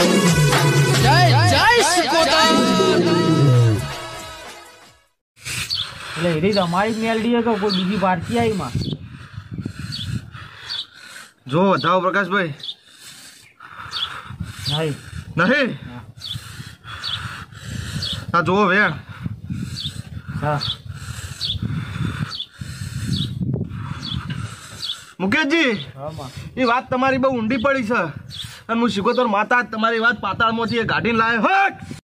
જય જય એટલે એરી તમારી જ મેલડી કે કોઈ બીજી પાર્ટી આવી માં? જો જાઓ પ્રકાશભાઈ. નહીં. નહીં? હા. જુઓ વેણ. હા. મુકેશજી એ વાત તમારી બહુ ઊંડી પડી છે. અને હું શીખોતર માતા જ તમારી વાત પાતાળમાંથી એ ગાડીને લાવે હટ!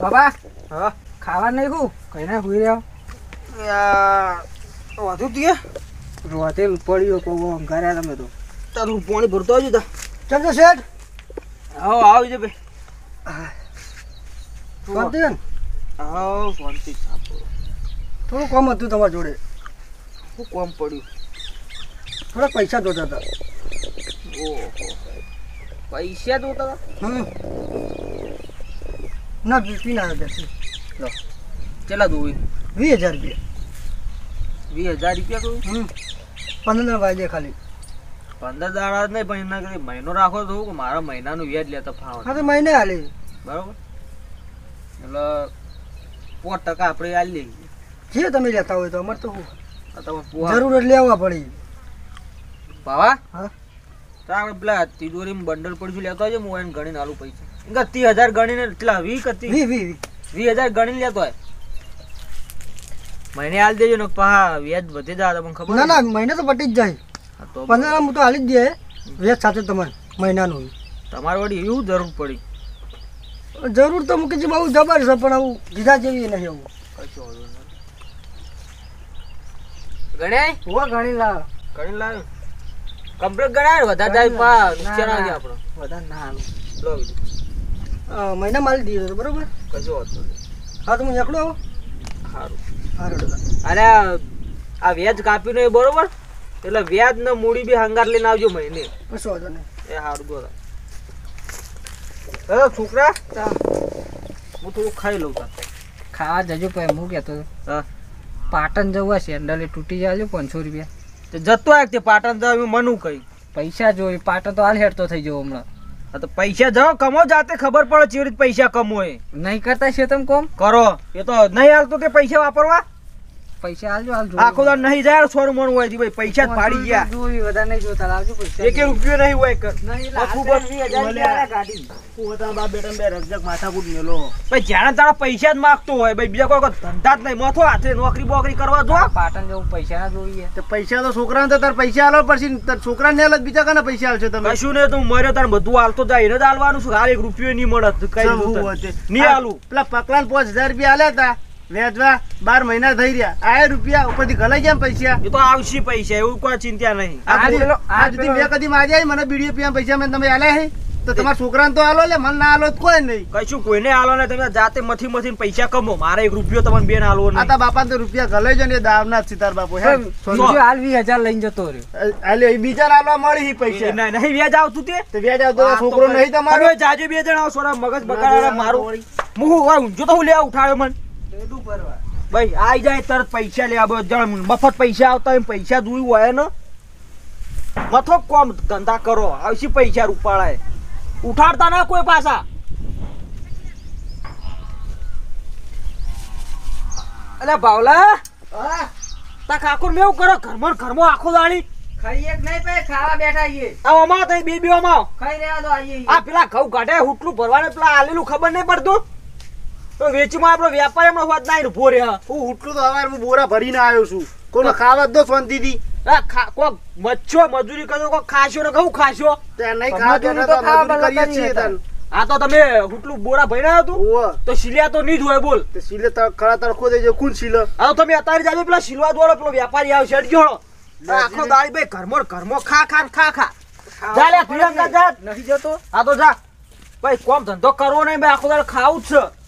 બાબા હા ખાવા નહીં ખું કઈ ના હુઈ રહ્યો? વધુ તીએ રોતે પડ્યો કોવો અંગાર્યા તમે તો. તારું પાણી ભરતો આવજો તા. ચાલજો શેઠ. આવો આવજો બે શાંતિ ને? આવો શાંતિ થોડું કામ હતું તમારા જોડે. શું કોમ પડ્યું? થોડા પૈસા જોતા હતા. ઓહો પૈસા જોતા હતા? હમ. ના પીને આવ્યો ત્યાંથી કેટલા દોવી વીસ હજાર રૂપિયા. વીસ હજાર રૂપિયા દોઈ હમ. પંદર વાગે ખાલી. પંદર દાડા નહીં પણ એના કરી મહિનો રાખો તો કે મારા મહિનાનું વ્યાજ લેતા ફાવે. હા તો મહિને હાલે બરાબર? એટલે પોત ટકા આપણે હાલી લઈએ જે તમે લેતા હોય તો અમારે તો જરૂર લેવા પડી. ભાવા? હા. તો આપણે પેલા તિજોરીમાં બંડલ પડશું લેતો હોય હું એને ગણીને આલું પૈસા. ત્રીસ હજાર ગણીને એટલા વી કતી વી વી વી. હજાર ગણીને લેતો હોય? મહિને હાલ દેજો ને પા વ્યાજ વધી જાય તમને ખબર ના ના મહિને તો પટી જ જાય. તો પંદર હું તો હાલી જ દે વ્યાજ સાથે તમારે મહિનાનું. તમારે વળી એવું જરૂર પડી. જરૂર તો મૂકી બહુ જબર છે પણ આવું દીધા જેવી નહીં આવું. કશો નથી ગણાય ઘણી લાવ ગણી કમ્પ્લીટ ગણાય વધારે જાય પા નુકસાન આવી જાય આપણો. વધારે ના હાલું લો મહિના માલી દીધો બરોબર? કશું નહીં. હા તો હું એકડો આવું? સારું અને આ- વ્યાજ કાપ્યું નહીં બરોબર? એટલે વ્યાજ ને મૂડી બી હંગાર લઈને આવજો મહિને. કશો વાંધો નહીં. એ સારું બોલો હવે છોકરા? હું. થોડું ખાઈ લઉં તા ખાવા જજો પછી હું કહેતો હા. પાટણ જવું હશે સેન્ડલ તૂટી જાય પાંચસો રૂપિયા. તે જતો આવ તે પાટણ તો અમે મનું કઈ પૈસા જોઈ પાટણ તો હાલ હેડતો થઈ જવો હમણાં. તો પૈસા જાઓ કમો જાતે ખબર પડે ચેવી રીતે પૈસા કમો એ નહીં કરતા છે તમે કોમ? કરો. એ તો નહીં હાલતું તે પૈસા વાપરવા? પૈસા આખો નહીં જાય સોનું મણ હોય ભાઈ પૈસા જ પાડી ગયા. જોઈ વધારે નહીં જોતા લાવજો પૈસા. એક રૂપિયો નહીં હોય કર નહીં ભાઈ તારા પૈસા જ માંગતો હોય ભાઈ બીજા કોઈ ધંધા જ નહીં. મથો હાથે નોકરી બોકરી કરવા જો. પાટણ જવું પૈસા ના જોઈએ. તો પૈસા તો છોકરાને તો તાર પૈસા આલો પછી તાર છોકરાને આલો બીજા કાના પૈસા આવશે તમે કશું ને તું મર્યો તાર બધું હાલતો જાય. એને જ હાલવાનું હાલ એક રૂપિયો નહીં મળત. કઈ. નહીં હાલું પેલા પકલાને પાંચ હજાર રૂપિયા આલ્યા હતા. વેચવા બાર મહિના થઈ રહ્યા. આ રૂપિયા ઉપરથી ગલાઈ ગયા પૈસા? એ તો આવશે પૈસા એવું કોઈ ચિંતા નહીં. આ આ સુધી- મેં કદી માગ્યા મને બીડીઓ પીવા પૈસા મેં તમે આલ્યા હે? તો તમારા છોકરાને તો આલો લે મને ના આલો તો કોઈ નહીં. કશું કોઈને આલો ને તમે જાતે મથી મથી પૈસા કમો મારે એક રૂપિયો તમને બેન આલો આ નહીં તા બાપા તો રૂપિયા ગલાઈ જો ને દાવના સિતાર બાપુ હે સોજો હાલ વીસ હજાર લઈને જતો રહ્યો. આલે બીજા આલો મળી હી પૈસા. નહીં નહીં વ્યાજ આવતું તે? તો વ્યાજ આવતો તો છોકરો નહીં તમારો? તમે જાજે બે જણા સોરા મગજ બગાડા મારું. હું ઊંઝો તો હું લેવા ઉઠાડ્યો મન. ભાઈ આઈ જાય તરત પૈસા લેવા આવો જણ મફત પૈસા આવતા એમ પૈસા જોયું હોય ને. મથો કોમ ધંધા કરો આવશે પૈસા રૂપાળાય ઉઠાડતા ના કોઈ પાછા અલે ભાવલા તા કાકુર મેવું કરો ઘરમાં ઘરમાં આખો દાણી ખાઈ એક નહીં પે ખાવા બેઠા છીએ. આ તઈ બે બે અમાવ ખાઈ રહ્યા તો આ પેલા ઘઉં કાઢે હુટલું ભરવાને પેલા આલેલું ખબર નહીં પડતું? તો વેચમાં આપણો વેપાર એમનો હોત ના ઊભો રે હું ઉઠલું તો હવાર હું બોરા ભરીને આવ્યો છું. કોઈને ખાવા દો કોક મચ્છો મજૂરી કરો કોક ખાશો ને કહું ખાશો? નહીં તો તો મજૂરી કરીએ છીએ નહીં આ તો તમે હુટલું બોરા ભરી. તો સિલિયા તો નહીં જ હોય બોલ. તે સિલે ત- ખરા તડકો દેજો કોણ સિલે આ તો તમે અત્યારે જાજો પેલા સિલવા દોડો પેલો વ્યાપારી આવશે. અડજો આખો દાડી ભાઈ ઘરમાં ઘરમાં ખા ખા ખા ખા. જા લે જા. જતો? આ તો જા. ભાઈ કોમ ધંધો કરવો નહીં ભાઈ. આખો દાડો ખાવું જ છે.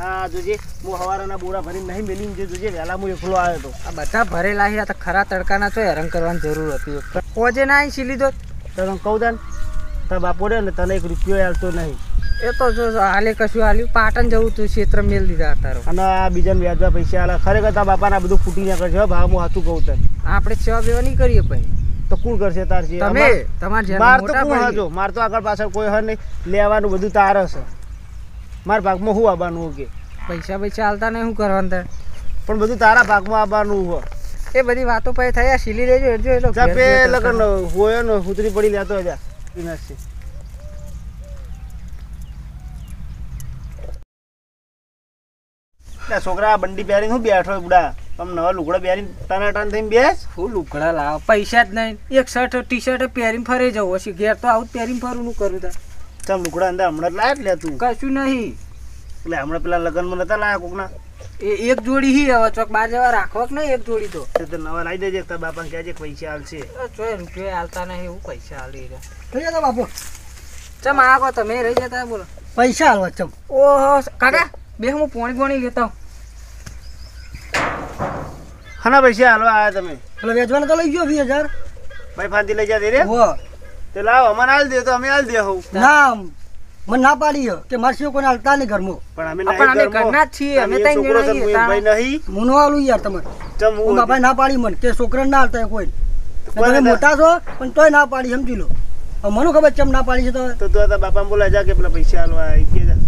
હા જોજે હું હવારના બોરા ભરીને નહીં મેલીને જે જોજે વહેલા હું એકલો આવ્યો તો. આ બધા ભરેલા છે તો ખરા તડકાના તો હેરાન કરવાની જરૂર હતી. પોજે ના આવી લીધો તને કહું તાન તારા બાપો ને તને એક રૂપિયો નહીં. એ તો જો હાલે કશું હાલ્યું પાટણ જવું તું ક્ષેત્ર મેલ દીધા તારો. અને આ બીજાને વ્યાજવા પૈસા આલે. ખરેખર તારા બાપાને આ બધું ફૂટી ના કરશે હો ભાવ હું સાચું કહું તને. આપણે સેવા બેવા નહીં કરીએ પછી તો કોણ કરશે તાર તમે તમારા માર તો કોણ ભાઈ. માર તો આગળ પાછળ કોઈ હર નહીં. લેવાનું બધું તાર છે મારા ભાગમાં શું આવવાનું કે પૈસા પૈસા હાલતા નહીં શું કરવાનું તાર? પણ બધું તારા ભાગમાં આવવાનું હોય. એ બધી વાતો પછી થયા સીલી લેજો એટલો એટલો જા પે લગન હોય ને ઉતરી પડી લેતો જા વિનાશી છોકરા બંડી પહેરીને હું બેઠો બુડા? તમે નવા લુગડા પહેરીને ટના ટન થઈને બેસ. હું લુગડા લાવ? પૈસા જ નહીં. એક શર્ટ ટી શર્ટ પહેરીને ફરે જવું. હશે ઘેર તો આવું જ પહેરીને ફરું નું કરું તાર? ચમ લુકડા અંદર હમણાં લાય જ લે તું. કશું નહીં. એટલે હમણાં પેલા લગ્નમાં નતા લાયા કોકના? એ એક જોડી હી હવે ચોક બાર જવા રાખવા કે નહીં એક જોડી તો? તે નવા લાવી દેજે તારા બાપાને કહેજે કે પૈસા હાલશે ચોય રૂપિયા હાલતા નહીં એવું પૈસા હાલી રહ્યા થઈ જતા બાપુ? ચમ આગો તમે રહી જતા બોલો. પૈસા હાલવા ચમ. ઓહો કાકા બે હું પોણી પોણી લેતા હું હના પૈસા હાલવા આવ્યા તમે? એટલે વેચવાના તો લઈ ગયો વીસ હજાર. ભાઈ ફાંદી લઈ જાય રે. હો તે લાવ અમને હાલ દે તો અમે હાલ દે હોઉં. ના મને ના પાડી કે મારે કોને હાલતા નહીં ઘરમાં. પણ અમે પણ અમે ઘરના છીએ, અમે તઈ છોકરો જણા ભાઈ નહીં. મુનો નો આલું યાર તમે તમ હું બાપા ના પાડી મને કે છોકરાને ના હાલતા કોઈ તમે મોટા છો પણ તોય ના પાડી સમજી લો. મને ખબર ચમ ના પાડી છે તો. તો તું બાપા બોલા બોલાય જા કે પેલા પૈસા હાલવા આવી કે જા.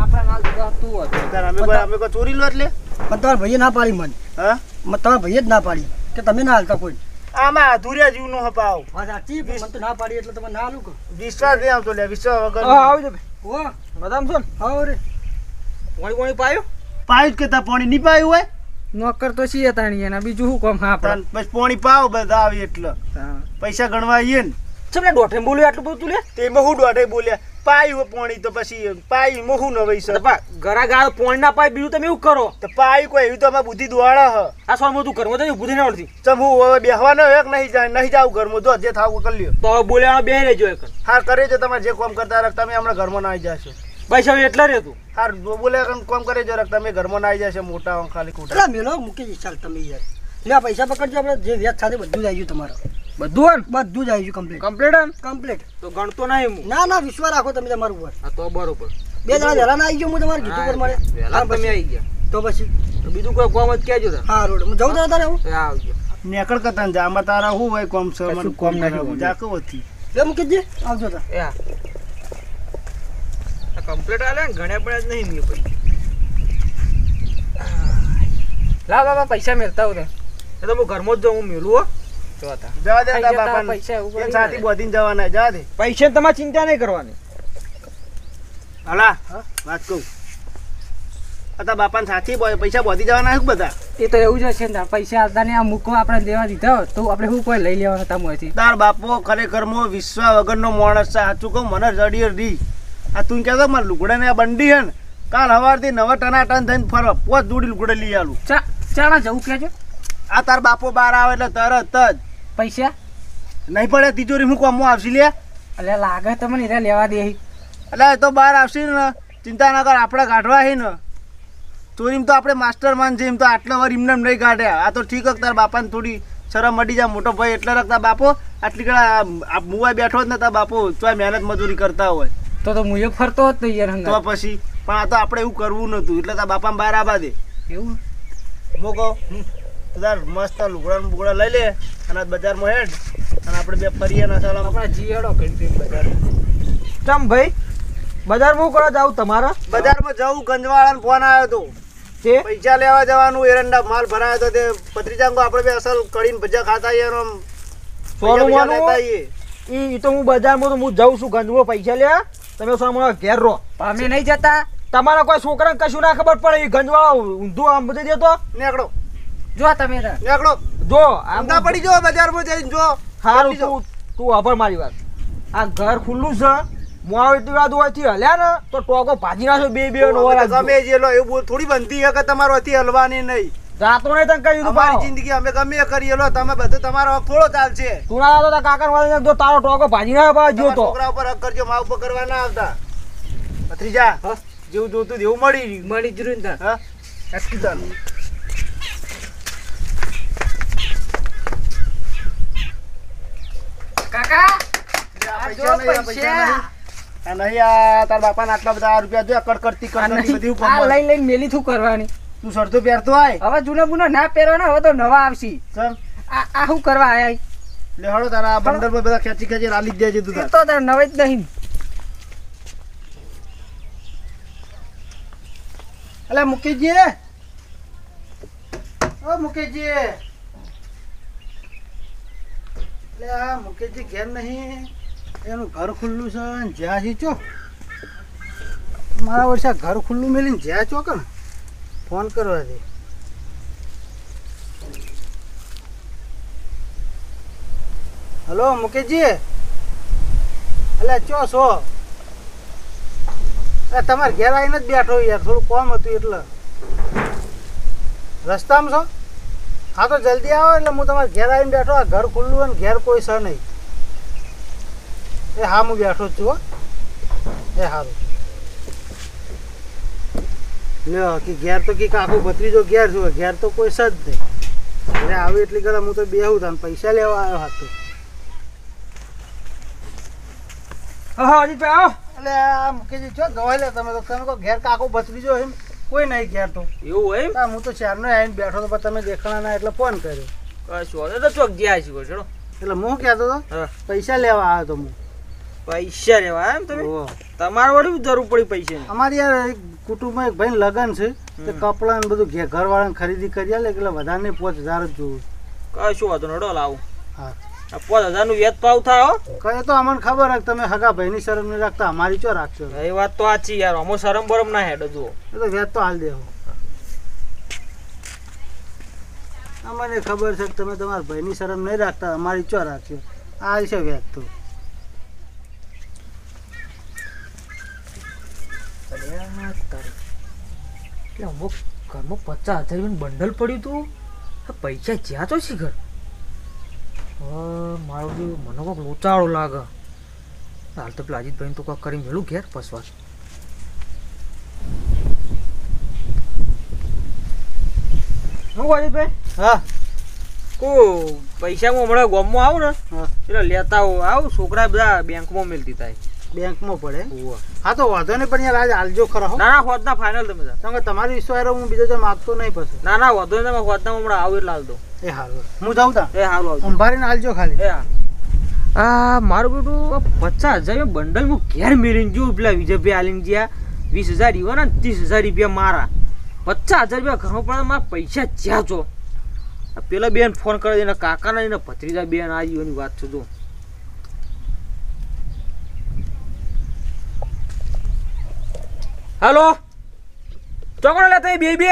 આપણા નાલ તું હતું તાર અમે અમે કોઈ ચોરી લો એટલે? પણ તમારા ભાઈએ ના પાડી મને. હા? તમારા ભાઈએ જ ના પાડી. કે તમે ના હાલતા કોઈ આમાં અધૂર્યા જીવનો હપાવ. વાત સાચી મને તો ના પાડી એટલે તમે ના હાલું વિશ્વાસ નહીં આવતો લે વિશ્વાસ વગર આવજો હો. બદામ છો ને? હા રે. પોણી પોણી પાયો? પાયું જ કે તાર પાણી નહીં પાયું હોય? નોકર તો છીએ તાણી એના બીજું શું કામ પાણી પાવ બધા આવી એટલે. પૈસા ગણવા આવીએ ને. દોઢે બોલ્યો આટલું બધું લે? તેમાં હું દોઢે બોલ્યા. પાયું પોણી તો પછી પાયું માં હું નવાઈ છે ગરા ગાળ પોણી ના પાય બીજું તમે એવું કરો. તો પાયું કોઈ એવી તો અમે બુદ્ધિ દોડા હ. આ તું ઘરમાં તો થઈને આવડતી. ચમ હું હવે બેહવાનો એક નહીં જાય નહીં જાવ ઘરમાં. જો જે થાવ કરી લ્યો. તો બોલ્યા બે રહેજો એક. હા કરે છે તમારે જે કામ કરતા રાખ તમે હમણાં ઘરમાં ના આવી જશો. પૈસા એટલે એટલા રે તું હા બોલે કામ કરે છે રાખ તમે ઘરમાં ના આવી જશે મોટા ખાલી એટલા મેલો મૂકી ચાલ તમે યાર. લે પૈસા પકડજો આપણે. જે વ્યાજ સાથે બધું જ આવી ગયું તમારે. બધું બધું જ આવી ગયું કમ્પ્લીટ કમ્પ્લીટ આમ કમ્પ્લીટ તો ગણતો નહીં હું ના ના વિશ્વાસ રાખો તમે તમારું ઉપર. આ તો બરોબર. બે જણા વહેલા ના આવી ગયો હું તમારે કીધું પર મળે વહેલા તમે આવી ગયા. તો પછી? બીજું કોઈ કોમ જ કહેજો હા રોડ. હું જવું તો તારે હું? એ આવજો. નેકળ કરતા ને જામાં તારા હું હોય કોમ સર મને કોમ નહીં જા હોય. જાકો હતી એ મૂકી દે. આવજો તા. એ હા. કમ્પ્લીટ આલે ને ગણ્યા પડ્યા જ નહીં મેં પછી. લાવ બાબા પૈસા મેળતા હું એ તો હું ઘરમાં જ જાઉં હું મેલું હો. જવા દે. તારા બાપાને. પૈસા એવું એમ કરી સાથી દે. બોધીને જવાના જવા દે. પૈસા તમારે ચિંતા નહીં કરવાની. હલા વાત કહું. આ તારા બાપાને સાથી પૈસા બોધી જવાના છે બધા? એ તો એવું જ હશે ને પૈસા હાલતા ને આ મૂકો આપણે દેવા દીધા તો આપણે શું કોઈ લઈ લેવા હતા મોંથી તાર બાપો ખરેખર મો વિશ્વા વગરનો માણસ છે સાચું કહું મને રડી રી આ તું કહેતો મારા લુગડાને આ બંડી હે ને. કાલ સવારથી નવા ટના ટન થઈને ફરવા પોચ જોડી લુગડા લઈ આલું. ચા ચાણા જવું કેજો આ તાર બાપો બહાર આવે એટલે તરત જ. પૈસા? નહીં પડે તિજોરી હું કોમો આવશે લે. એટલે લાગે તમને એને લેવા દે એટલે એ તો બહાર આવશે ને. ચિંતા ના કર આપણે કાઢવા હે ને. ચોરીમ તો આપણે માસ્ટર માન છે એમ તો આટલા વાર એમને નહીં કાઢ્યા આ તો ઠીક હક તાર બાપાને થોડી શરમ મટી જાય મોટો ભાઈ એટલે રખતા બાપો. આટલી કડા આ મુવાઈ બેઠો જ ને તાર બાપો તો મહેનત મજૂરી કરતા હોય. તો તો હું ફરતો હોત ને યાર તો પછી પણ આ તો આપણે એવું કરવું નતું. એટલે તાર બાપા બહાર આવા દે. એવું? હું કહું તો તાર મસ્ત લુગડા બુગડા લઈ લે અને બજારમાં હેડ. અને આપણે બે ફરીએ ના ચાલો આપણા જીએડો કરી બજાર ચમ ભાઈ? બજારમાં હું કરવા જાવ તમારા? બજારમાં જવું ગંજવાળાનો ફોન આવ્યો હતો તે પૈસા લેવા જવાનું એરંડા માલ ભરાયો તો તે પત્રીજાંગો આપણે બે અસલ કરીને ભજા ખાતા આવીએ આમ સોનું માનું? ઈ તો હું બજારમાં તો હું જાઉં છું ગંજવો પૈસા લે તમે સામે ઘેર રહો. અમે નહીં જતા. તમારા કોઈ છોકરાને કશું ના ખબર પડે એ ગંજવાળો ઊંધું આમ બધે દેતો? નીકળો. જો તમે એકડો જો આમદા પડી જાઓ બજારમાં જઈને જો. હારું તું તું આભાર મારી વાત. આ ઘર ખુલ્લું છે. મોવાટી વાત હોયથી હલ્યા ને તો ટોકો ભાજી નાખો બે બે નો ગમે જે લો એવું થોડી બનતી છે કે તમારો હતી હલવાની નહીં. જાતો નહીં તને કહી અમારી જિંદગી અમે ગમે એ કરીએ લો તમે બધું તમારો થોડો ચાલશે. તું ના જાતો કાકા વાળી જો તારો ટોકો ભાજી ના જો તો. છોકરા ઉપર હક કરજો મા ઉપર કરવા ના આવતા. ભત્રીજા જેવું જોતું એવું મળી. મળી જ રહ્યું હા? કાકા? આ આ જો પૈસા નહીં, આ પૈસા પૈસા. નહીં. આ નહીં આ તાર બાપાના આટલા બધા રૂપિયા જો કડકડતી આ કડકડતી બધી આ લઈ લઈને મેલી શું કરવાની? તું સરતો પહેરતો આય. હવે જૂના બુના ના પહેરવાના હવે તો નવા આવશે. ચલ. આ આ શું કરવા આયા લે હળો તારા આ પર બધા ખેંચી ખેંચી રાલી જ દેજે તું તો તાર નવે જ નહીં. અલે મુકેશજી. ઓ મુકેશજી. લે આ મુકેશજી ઘેર નહીં. એનું ઘર ખુલ્લું છે જ્યાં ચો. મારા વર્ષે ઘર ખુલ્લું મેલીને જ્યાં ચો કે ફોન કરવા દે. હલો, મુકેશજી. એટલે ચો છો? અરે, તમારે ઘેર આવીને જ બેઠો યાર. થોડું કોમ હતું એટલે. રસ્તામાં છો? હા તો જલ્દી આવો એટલે હું તમારે ઘેર આવીને બેઠો. આ ઘર ખુલ્લું અને ઘેર કોઈ છે નહીં. એ હા હું બેઠો જ છું હો. એ સારું લ્યો કે ઘેર તો કે આખું ભત્રીજો ઘેર છું ઘેર તો કોઈ છે જ નહીં. એટલે આવી એટલી કદાચ હું તો બેહું તને પૈસા લેવા આવ્યો હતો હા અજીતભાઈ આવો. એટલે આ મુકેશજી છો ગવાય લે તમે તો. તમે કહો ઘેર કાકો ભત્રીજો એમ. કોઈ નહીં ઘેર તો એવું હોય એમ? હા હું તો ચારનો આવીને બેઠો તો તમે દેખાણા ના એટલે ફોન કર્યો. કશું વાંધો તો ચોક ગયા છે ચલો એટલે હું કહેતો હતો પૈસા લેવા આવ્યો તો હું. પૈસા લેવા એમ તમે. તમારે વળી જરૂર પડી પૈસા અમારી યાર એક કુટુંબમાં એક ભાઈ લગન છે તે કપડાં ને બધું ઘરવાળાને ખરીદી કરી આલે એટલે વધારે નહીં પાંચ હજાર જ જોવું. કશું વાંધો નડો લાવું. હા. પાંચ હજારનું વ્યાજ પાવ થાય હો. કહે તો અમને ખબર કે તમે હગા ભાઈની શરમ નહીં રાખતા અમારી ચો રાખશો? એ વાત તો સાચી યાર અમો શરમ બરમ ના હેડો જુઓ. એ તો વ્યાજ તો હાલ દેવો અમને ખબર છે કે તમે તમારા ભાઈની શરમ નહીં રાખતા અમારી ચો રાખશો? આ છે વ્યાજ તો. એટલે અમુક ઘરમાં પચાસ હજાર બંડલ પડ્યું હતું આ પૈસા જ્યાં તો શીખર ઘર? મારો જે મને કોઈક લોચાળો લાગે. હાલ તો પેલા અજીતભાઈ તો કોઈક કરી મેલું ઘેર પસવા. હું અજીતભાઈ? હા. કો પૈસા હું હમણાં ગોમમાં આવું ને હા. એટલે લેતા આવું. આવું છોકરા બધા બેંકમાં મેલતી થાય. બેંકમાં પડે. હા તો વાંધો નહીં પણ યાર આજે આલજો ખરો ના ના હોદના ફાઇનલ તમે તમે તમારી વિશ્વાસ હું બીજો જો માગતો નહીં પછી. ના ના વધો તમે હોદના હમણાં આવું એટલે હાલ દો. એ હારું હું જાઉં તા? એ હારું અંભારીને હાલજો ખાલી. આ મારું બેટું પચાસ હજાર બંડલ હું ઘેર મેળીને જોઉં પેલા વિજયભાઈ આલીને જ્યાં વીસ હજાર ઈવાના ને ત્રીસ હજાર રૂપિયા મારા. પચાસ હજાર રૂપિયા ઘણો પડે મારા પૈસા જ્યાં છો આ પેલા બેન ફોન કરે એના કાકાના એના ભત્રીજા બેન આ જીવોની વાત છું જો. હાલો? ચોકડો લેતા બે બે?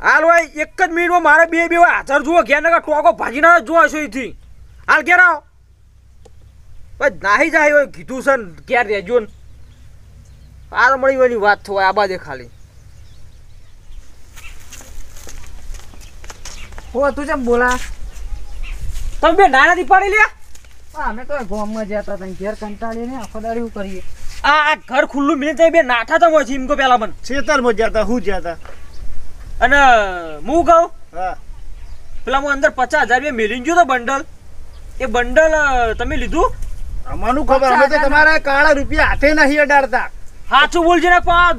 હાલ હોય એક જ મિનિટમાં મારે બે બે હાજર જુઓ ઘેર નગર ટોકો ભાજી ના જોવા છો એથી હાલ ઘેર આવો. ભાઈ નાહી જાય હોય કીધું છે ને ઘેર રહેજો ને. તો મળી એની વાત થવાય આ બાજે ખાલી. હો તું જેમ બોલા? તમે બે નાનાથી પાડી લ્યા? અમે તો ગામમાં જતા હતા ઘેર કંટાળીને આખો દાડી કરીએ. આ ઘર ખુલ્લું મિલે જાય બે નાઠા તો મોજી ઇમકો પેલા કહો છેતર મો જતા હું જતા અને હું કહું? હા. પેલા હું અંદર પચાસ હજાર રૂપિયા ગયો તો બંડલ. એ બંડલ તમે લીધું? અમારું ખબર અમે તો તમારા કાળા રૂપિયા હાથે નહીં અડાડતા. સાચું બોલજે ને પણ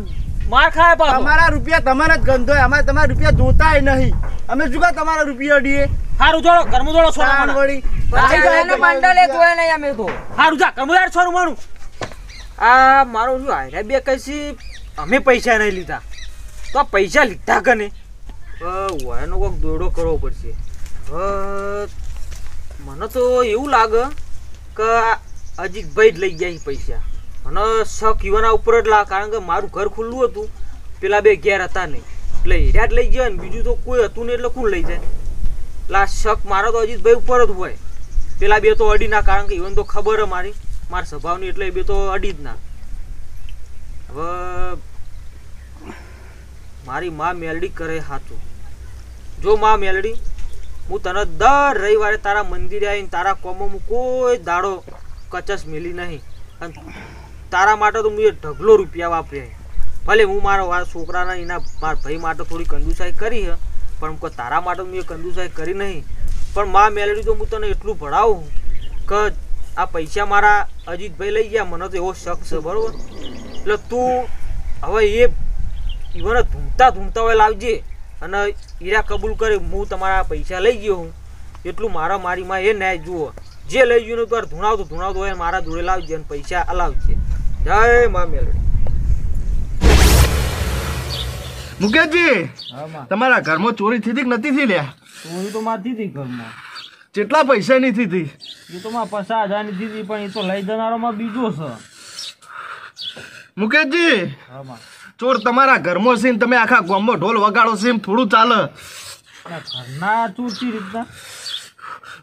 માર ખાય પાછો. તમારા રૂપિયા તમારા જ ગંધો અમારે તમારા રૂપિયા જોતાય નહીં. અમે શું કા તમારા રૂપિયા અડીએ? હારું જોડો ઘરમાં જોડો છોરા મને. વળી. બંડલ એ જોયા નહીં અમે તો. હારું જા કમદાર છોરું મારું આ મારો શું હાર્યા બે કશી અમે પૈસા નહીં લીધા. તો આ પૈસા લીધા કને? વાયનો કોઈક દોડો કરવો પડશે. મને તો એવું લાગે કે અજીતભાઈ જ લઈ ગયા પૈસા. મને શક યુવાના ઉપર જ લાગે કારણ કે મારું ઘર ખુલ્લું હતું. પેલા બે ઘેર હતા નહીં. એટલે હીરા જ લઈ ગયા ને બીજું તો કોઈ હતું નહીં એટલે કોણ લઈ જાય? એટલે આ શક મારો તો અજીતભાઈ ઉપર જ હોય. પેલા બે તો અડી ના કારણ કે ઈવન તો ખબર મારી મારા સ્વભાવની એટલે બે તો અડી જ ના. હવે મારી માં મેલડી કરે હાથું જો માં મેલડી, હું તને દર રવિવારે તારા મંદિરે આવીને તારા કોમમાં કોઈ દાડો કચસ મેલી નહીં. અને તારા માટે તો હું એ ઢગલો રૂપિયા વાપર્યા ભલે હું મારા છોકરાના એના મારા ભાઈ માટે થોડી કંજુસાઈ કરી હે, પણ તારા માટે હું એ કંજુસાઈ કરી નહીં. પણ માં મેલડી તો હું તને એટલું ભણાવું કે આ પૈસા મારા અજીતભાઈ લઈ ગયા મને તો એવો શક છે બરોબર? એટલે તું હવે એ ઈવને ધૂમતા ધૂમતા હોય લાવજે અને ઈરા કબૂલ કરે હું તમારા પૈસા લઈ ગયો હું. એટલું મારા મારીમાં એ ન્યાય જુઓ. જે લઈ ગયું ને તાર ધૂણાવતું ધૂણાવતું હોય મારા જોડે લાવજે અને પૈસા અલાવજે જય મા મેલડી. મુકેશજી તમારા ઘરમાં ચોરી થઈ હતી કે નથી થઈ લ્યા ચોરી તો મારી દીધી ઘરમાં. કેટલા પૈસા ની થઈ હતી એ તો માં પચાસ હજારની થતી પણ એ તો લઈ જનારોમાં બીજો છે. મુકેશજી ચોર તમારા ઘરમાં છે ને તમે આખા ગામમાં ઢોલ વગાડો છે એમ થોડું ચાલે. ઘરના ચોરતી રીતના.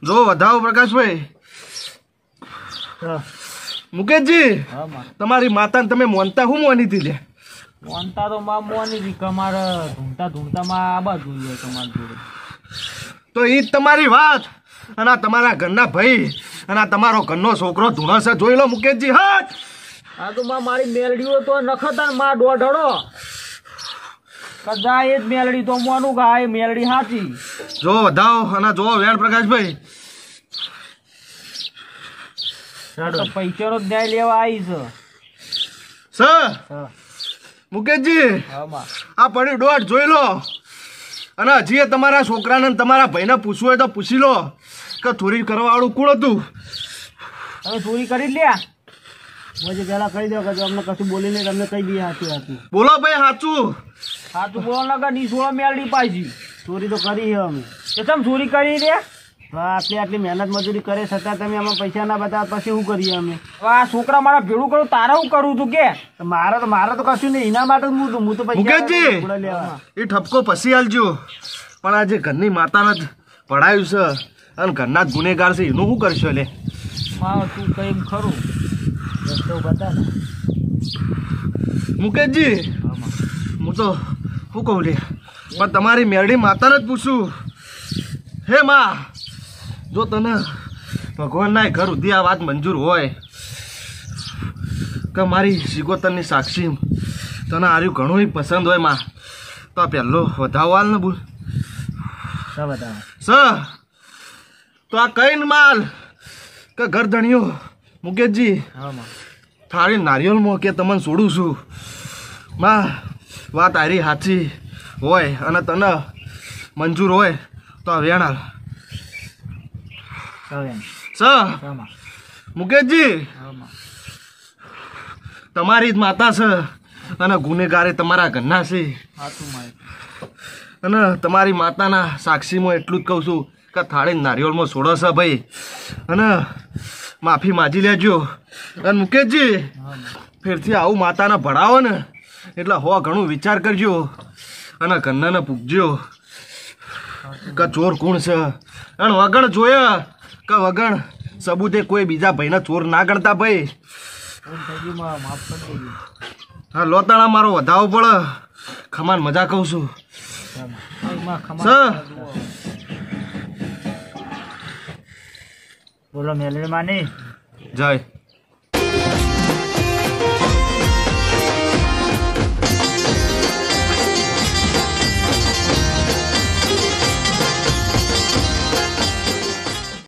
જો વધાવો પ્રકાશભાઈ. મુકેશજી માં. તમારી માતાને તમે મોનતા શું મોની હતી લ્યા મોનતા તો માં મોની હતી કમાર ઢૂંઢતા ઢૂંઢતા માં આ બાજુ જોઈએ તમારી જોડે. તો એ તમારી વાત. અને આ તમારા ઘરના ભાઈ અને આ તમારો ઘરનો છોકરો ધૂણસ જોઈ લો મુકેશજી હા આ તો માં મારી મેલડીઓ તો નખતા માં દોઢડો. કદા એ જ મેલડી તો મોનું ગા એ મેલડી હાચી. જો વધાવો અને જો વેણ પ્રકાશભાઈ. પૈસાનો જ ન્યાય લેવા આવી છે. સર. મુકેશજી આ પડી દોઢ જોઈ લો. અને હજી તમારા છોકરાને તમારા ભાઈને પૂછવું હોય તો પૂછી લો. કે ચોરી કરવાવાળું કોણ હતું? તમે ચોરી કરી લ્યા. પછી પહેલા કહી દો કે અમને કશું બોલીને તમને કહી દઈએ સાચું સાચું બોલો ભાઈ સાચું હા તું કે ની નીસોળો મેળડી પાછી. ચોરી તો કરી છે અમે. કે તમે ચોરી કરી રે? તો આટલી આટલી મહેનત મજૂરી કરે છતાં તમે આમાં પૈસા ના બતાવો પછી શું કરીએ અમે? આ છોકરા મારા ભેળું કરું તારે હું કરું તું કે? મારે તો મારે તો કશું નહીં એના માટે હું તો હું તો પૈસા મુકેશજી! એ ઠપકો પછી હાલજો પણ આજે ઘરની માતાને જ પડાયું છે. અને ઘરના જ ગુનેગાર છે એનું શું કરશો એટલે? માં તું કઈ ખરું. રસ્તો બતા મુકેશજી હું તો શું કહું લે? પણ તમારી મેરડી માતાને જ પૂછું. હે માં જો તને ભગવાનના ઘર સુધી આ વાત મંજૂર હોય કે મારી સિગોતરની સાક્ષી તને આર્યું ઘણું પસંદ હોયમાં તો આ પહેલો વધાવો હાલ ને બોલ. શું બતાવો સ તો આ કઈ માલ? કે ઘર ધણિયો મુકેશજી થાળી નારિયેળમાં કે તમને છોડું છું. માં વાત આરી સાચી હોય અને તને મંજૂર હોય તો આ વેણાલ સ મુકેશજી તમારી જ માતા છે અને ગુનેગારે તમારા ઘરના છે. અને તમારી માતાના સાક્ષીમાં એટલું જ કહું છું કે થાળી નારિયેળમાં છે ભાઈ. અને માફી માજી લેજો. અને મુકેશજી ફેરથી આવું માતાને ભણાવો ને એટલે હો ઘણું વિચાર કરજો. અને કન્નાને પૂગજો. કે ચોર કોણ છે? અને વગણ જોયા કે વગણ સબૂતે કોઈ બીજા ભાઈને ચોર ના ગણતા ભાઈ. હા લોતાણા મારો વધાવો પડે. ખમાન મજા કહું છું. સર બોલો મેલડી માની જય